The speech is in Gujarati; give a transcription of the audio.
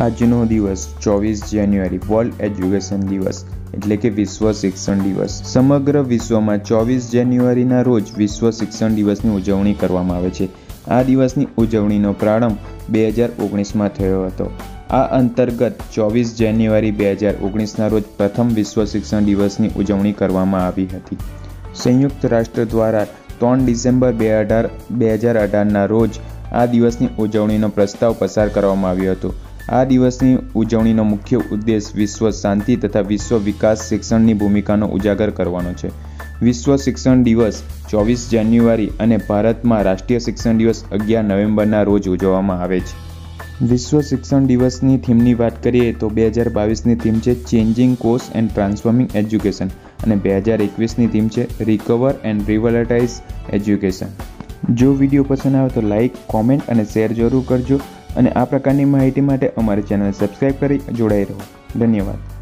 આજનો દિવસ, ચોવીસ જાન્યુઆરી વર્લ્ડ એજ્યુકેશન દિવસ એટલે કે વિશ્વ શિક્ષણ દિવસ. સમગ્ર વિશ્વમાં ચોવીસ જાન્યુઆરીના રોજ વિશ્વ શિક્ષણ દિવસની ઉજવણી કરવામાં આવે છે. આ દિવસની ઉજવણીનો પ્રારંભ બે હજાર ઓગણીસમાં થયો હતો. આ અંતર્ગત ચોવીસ જાન્યુઆરી બે હજાર ઓગણીસના રોજ પ્રથમ વિશ્વ શિક્ષણ દિવસની ઉજવણી કરવામાં આવી હતી. સંયુક્ત રાષ્ટ્ર દ્વારા ત્રણ ડિસેમ્બર બે અઢાર, બે હજાર અઢારના રોજ આ દિવસની ઉજવણીનો પ્રસ્તાવ પસાર કરવામાં આવ્યો હતો. આ દિવસની ઉજવણીનો મુખ્ય ઉદ્દેશ વિશ્વ શાંતિ તથા વિશ્વ વિકાસ શિક્ષણની ભૂમિકાનો ઉજાગર કરવાનો છે. વિશ્વ શિક્ષણ દિવસ ચોવીસ જાન્યુઆરી અને ભારતમાં રાષ્ટ્રીય શિક્ષણ દિવસ અગિયાર નવેમ્બરના રોજ ઉજવવામાં આવે છે. વિશ્વ શિક્ષણ દિવસની થીમની વાત કરીએ તો બે હજાર બાવીસની થીમ છે changing course and transforming education અને બે હજાર એકવીસની થીમ છે રિકવર એન્ડ રિવલટાઇઝ એજ્યુકેશન. જો વીડિયો પસંદ આવે તો લાઇક, કોમેન્ટ અને શેર જરૂર કરજો. અને આ પ્રકારની માહિતી માટે અમારી ચેનલ સબસ્ક્રાઈબ કરી જોડાઈ રહો. ધન્યવાદ.